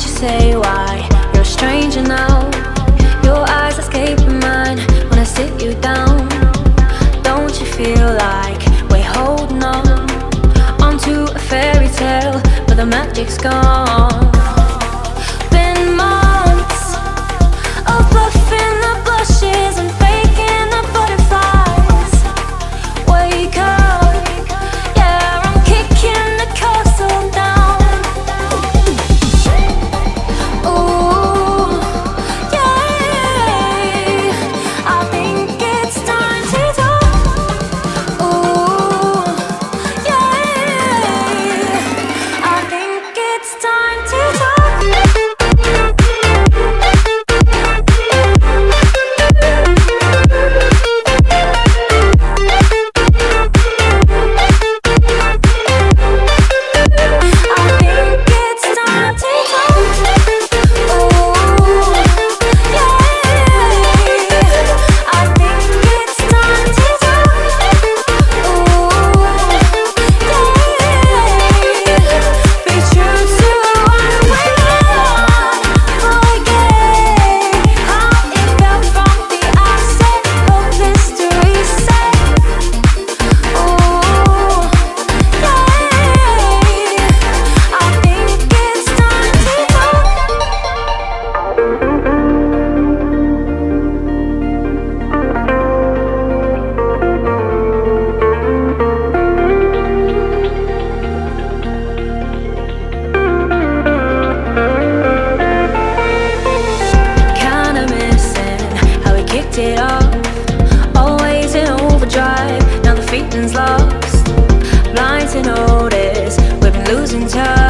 what you say, why? You're a stranger now. Your eyes escaping mine When I sit you down. Don't you feel like we're holding on? Onto a fairy tale But the magic's gone. in time